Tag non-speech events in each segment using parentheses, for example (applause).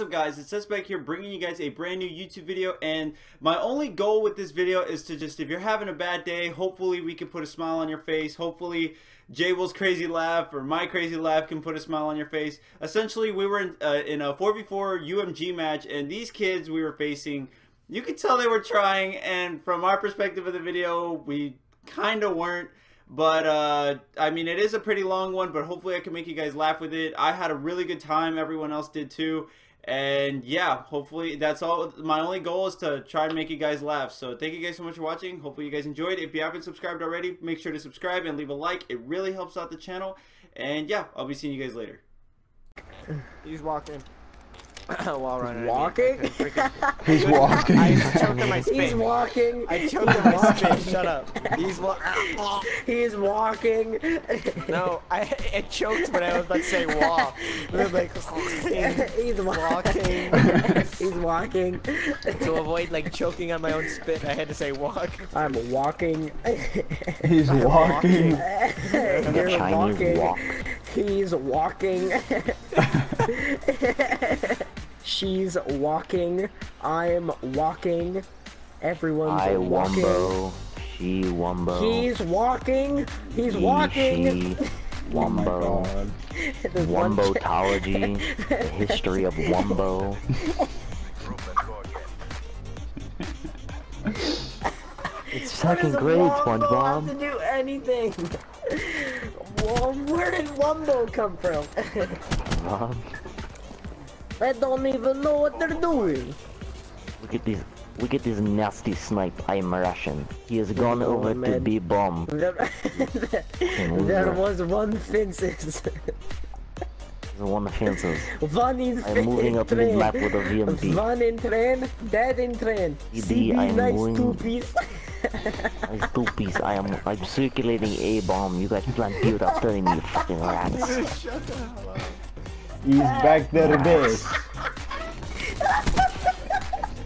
What's up guys, it's Suspect here bringing you guys a brand new YouTube video and my only goal with this video is to just, if you're having a bad day, hopefully we can put a smile on your face, hopefully Jay Will's crazy laugh or my crazy laugh can put a smile on your face. Essentially we were in, uh, in a 4v4 UMG match and these kids we were facing, you could tell they were trying and from our perspective of the video, we kind of weren't. But, uh, I mean, it is a pretty long one, but hopefully I can make you guys laugh with it. I had a really good time. Everyone else did too. And yeah, hopefully that's all. My only goal is to try and make you guys laugh. So thank you guys so much for watching. Hopefully you guys enjoyed. If you haven't subscribed already, make sure to subscribe and leave a like. It really helps out the channel. And yeah, I'll be seeing you guys later. He's walking. (laughs) While running. Walking? (laughs) (laughs) He's walking. I choked on my spit. He's walking. I choked on my spit. Shut up. He's wa- He's walking. No, I it choked when I was about to say walk. It was like He's walking. walking. He's walking. to avoid like choking on my own spit, I had to say walk. I'm walking. He's walking. You're Chinese walking. walk. He's walking. She's walking. I'm walking. Everyone's I walking. wumbo. She wumbo. He's walking. He's he, walking. She, (laughs) Oh wumbo. god. (laughs) There's one ch- Wumbotology. (laughs) the history of wumbo. it's second grade, Wombo have to do anything? Where did Wumbo come from? Bob, I don't even know what they're doing. Look at this. Look at this nasty snipe. I'm Russian. He has gone Oh, over to man. B bomb. (laughs) There, there was one fences. One fences. (laughs) one in I'm moving up train. mid map with a VMP. One in train, dead in train. CD, CB I'm nice moving- two piece. I two piece. I am. I'm circulating A bomb. You guys plant build after me, you fucking rats. (laughs) He's back there, (laughs) bitch.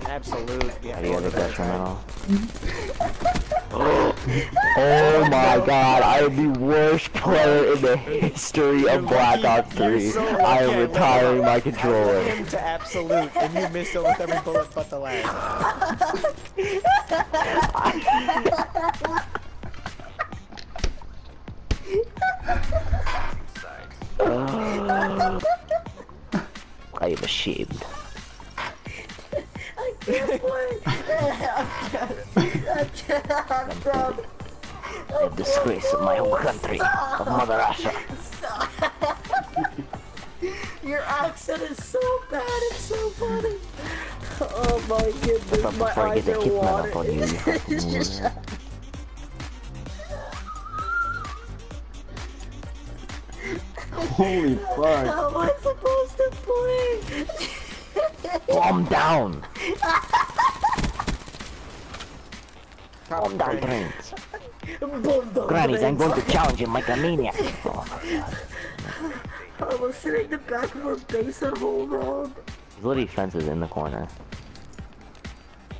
Absolute. Yeah. Are you other detrimental? (laughs) oh my god, I am the worst player in the history of Black Ops 3. so I am lucky retiring my controller. him to absolute, and you missed it with every bullet but the last. (laughs) I am ashamed. I can't play. I can't. I'm from. The disgrace of my whole country, of Mother Russia. (laughs) Your accent is so bad. It's so funny. Oh my goodness, But my before I eyes get the are hitman up on you, you (laughs) watering. It's just- Holy fuck. How am I supposed to play? Bomb down! Top Bomb down granny. trains. Boom, boom, Grannies, I'm going to challenge you, like a maniac. Oh my god. I was sitting in the back of our base at home, Rob. There's literally fences in the corner.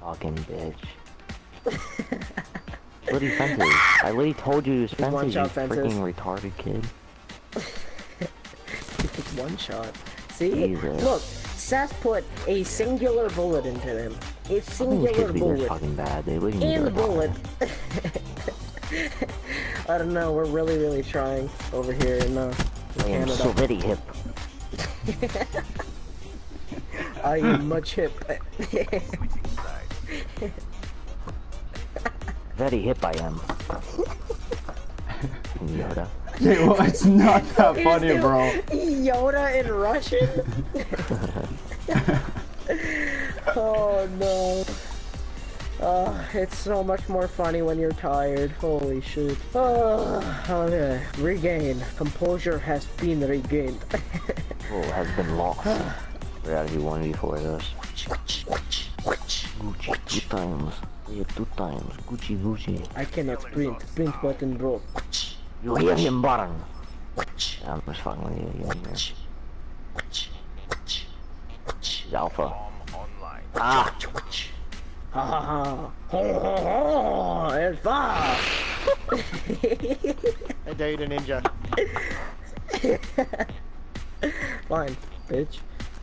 Fucking bitch. (laughs) literally fences. I literally told you it was one fences, you shot fences. freaking retarded kid. (laughs) It's one shot. See? Jesus. Look, Sass put a singular bullet into him. A Some of these singular kids be this bullet. fucking bad. They need In to bullet. (laughs) I don't know, we're really, really trying over here in, uh, (laughs) I am so (laughs) very hip. I am much hip. Very hip I am. Yoda. Dude, well, it's not that funny, bro. Yoda in Russian? (laughs) (laughs) oh no. Oh, it's so much more funny when you're tired. Holy shit. Oh, okay. Regain. Composure has been regained. (laughs) Oh, has been lost. We're out of 1v4 this. Gucci, two times. Yeah, two times. Gucci, Gucci. I cannot sprint. Sprint button broke. You hear him, Baron? I'm just fucking with you. you hear? He's Alpha. Ah! Ha ha ha. Ho ho ho. It's far. I dated a ninja. (laughs) Fine, bitch.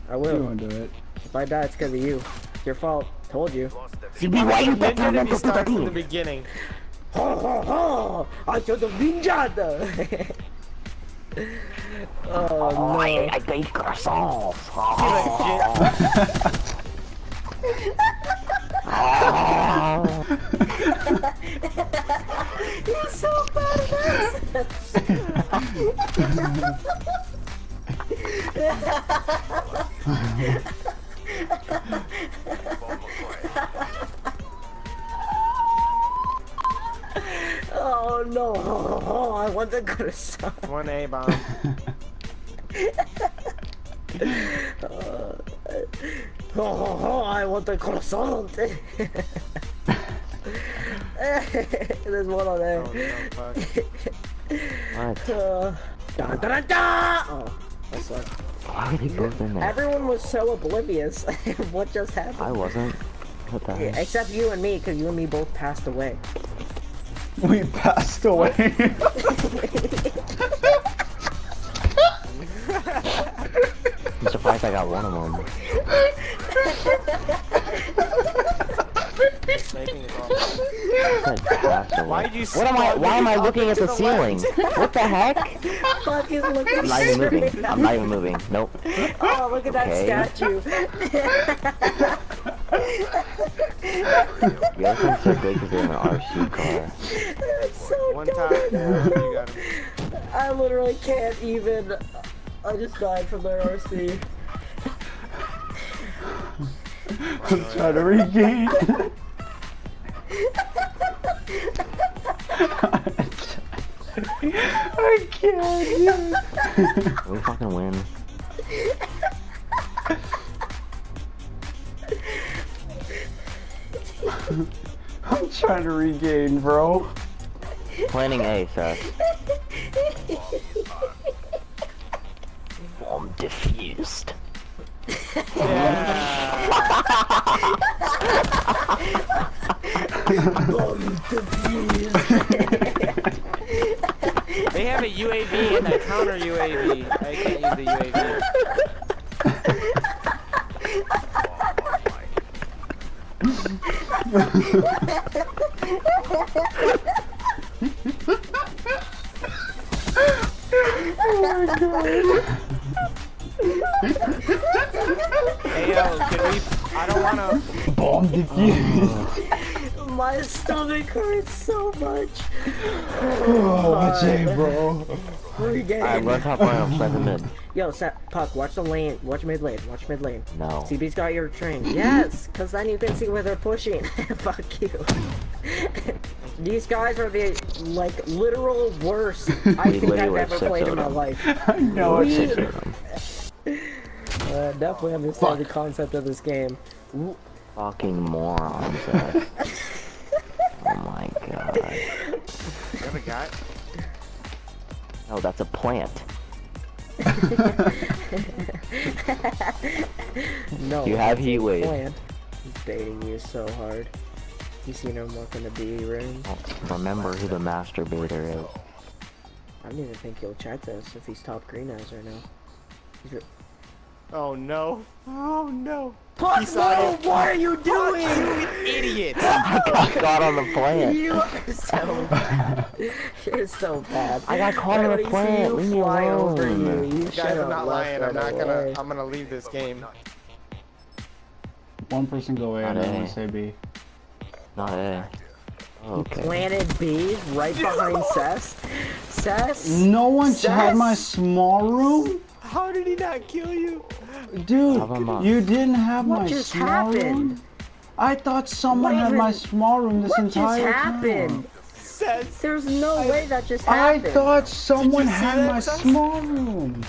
I You will. won't do it. If I die, it's because of you. It's your fault. Told you. CB, why you bet Ninja on to be that start from the beginning. Ha ha ha! I should have ninja! oh Oh, I, no. I ate croissants. He's so bad I want to go to some. One A bomb. Oh, I want the croissant. There's one on there. Oh, no, fuck. What? Uh, da, da, da, da! Oh, that sucked. Why would he go in there? Everyone was so oblivious (laughs) of what just happened. I wasn't. What the Yeah, heck? except you and me, because you and me both passed away. We passed away. (laughs) I'm surprised I got one of them. Sniping is all. I passed away. Why'd you What am I? Why am I looking at the the ceiling? What the heck? Fucking look at I'm not even moving. I'm not even moving. Nope. Oh, look at that Okay. statue. (laughs) You guys are so good because they're in an RC car. That's so One dumb. time. You got him. (laughs) I literally can't even. I just died from their RC. I'm trying to regain. (laughs) (laughs) I can't. We fucking win. Trying to regain, bro. Planning A, Seth. Bomb diffused. (laughs) They have a UAV and a counter UAV. I can't use the UAV. (laughs) (laughs) Oh Hey yo, can we? I don't wanna. Bomb defused. My stomach hurts so much. Oh, watch it, bro. Regain. Alright, let's hop on up seven mid. Yo, Sa- Puck, watch the lane. Watch mid lane. Watch mid lane. No. CB's got your train. Yes, because then you can see where they're pushing. (laughs) Fuck you. (laughs) These guys are the, like, literal worst (laughs) I think I've ever played in my them. life. (laughs) I know We- it's Six of them. Uh, definitely understand the concept of this game. Ooh, Fucking morons. Oh my god. You have a guy? No, that's a plant. No. You have that's heat wave. plant. He's baiting you so hard. You seen him walk in the B room? Remember who the masturbator is. I don't even think he'll chat to us if he's top green eyes right now. He's Oh no. Oh no. Puck, no! you. What are you doing? You idiot. (laughs) I got caught on the plant. You are so bad. You're so bad. I got caught on When the I plant. you Leave me fly over alone. you, you Guys, should've I'm not left lying. I'm right not gonna. away. I'm gonna leave this game. One person go A and I'm A. gonna say B. Not A. Oh, okay. Planted B right behind (laughs) Cess. Cess? No one had my small room? How did he not kill you? Dude, Have 'em up. you didn't have my body. What my just small happened? room? I thought someone What had my small room this What just entire happened? time. Says There's no way that just happened. I thought someone had my Sus? small room.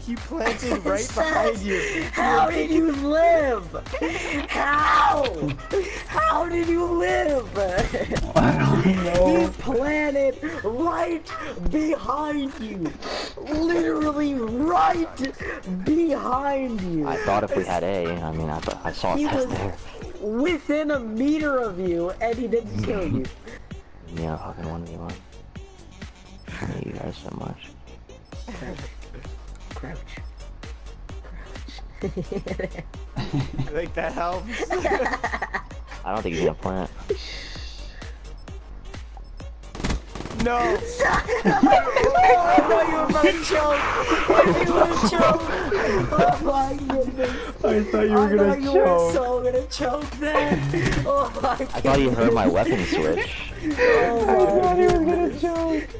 he planted right (laughs) Cess, behind you. How did you live? (laughs) How? How did you live? (laughs) I don't He know. planted right behind you. Literally right behind you. I thought if we had A, I mean, I, thought I saw a He test was- there. Within a meter of you, and he didn't kill you. (laughs) Yeah, fucking one v one. I hate you guys so much. Crouch. Crouch. (laughs) think that helps. I don't think he's gonna plant. No. I thought (laughs) you were about to choke. I thought you were gonna choke. Oh my goodness. I thought you were I gonna thought you were so gonna choke there. (laughs) Oh my I thought you heard my weapon switch. Oh I thought you were gonna choke.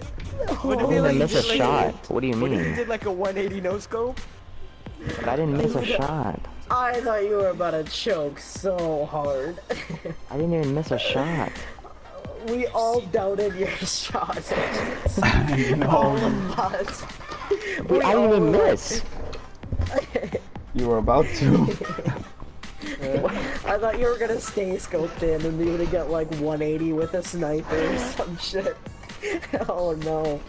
What I didn't like miss a like, shot. What do you What if he mean? did like a 180 no scope? But I didn't miss a (laughs) shot. I thought you were about to choke so hard. I didn't even miss a shot. We all doubted your (laughs) shots. I oh all know. of us. Wait, I didn't even miss. You were about to. (laughs) I thought you were gonna stay scoped in and be able to get like 180 with a sniper or some shit. (laughs) oh no.